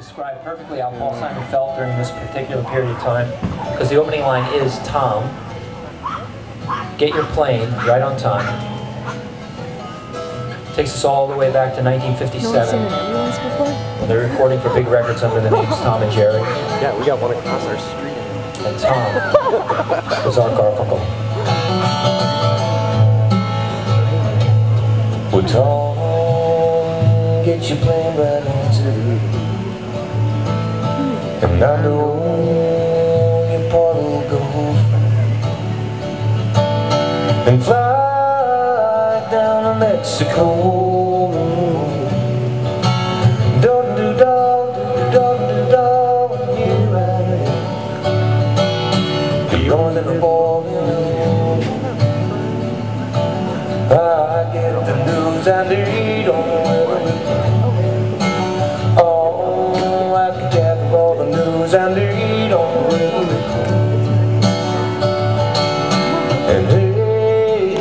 describe perfectly how Paul Simon felt during this particular period of time, because the opening line is Tom, get your plane right on time. Takes us all the way back to No one's seen 1957, an ambulance before? when they're recording for big records under the names Tom and Jerry, Yeah, we got one across our street. and Tom was Art Garfunkel. Well, Tom, get your plane right on to And I know part will go And fly down to Mexico you I get the news I need I need on the And hey,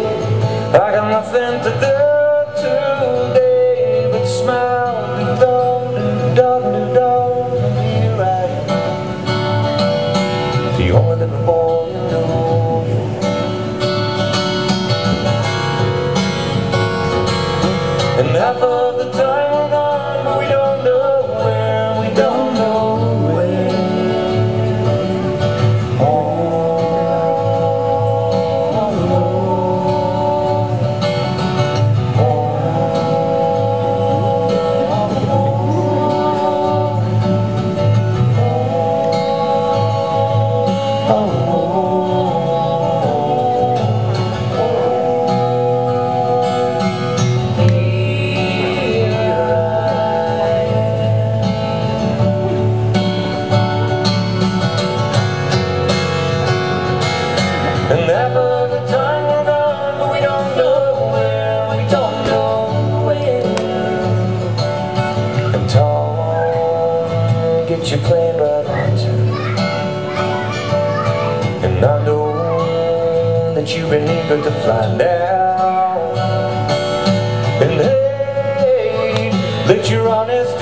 I got nothing to do And never the time will run, but we don't know where, we don't know where. And Tom, get your plane right. And I know that you've been eager to fly now. And hey, let your honest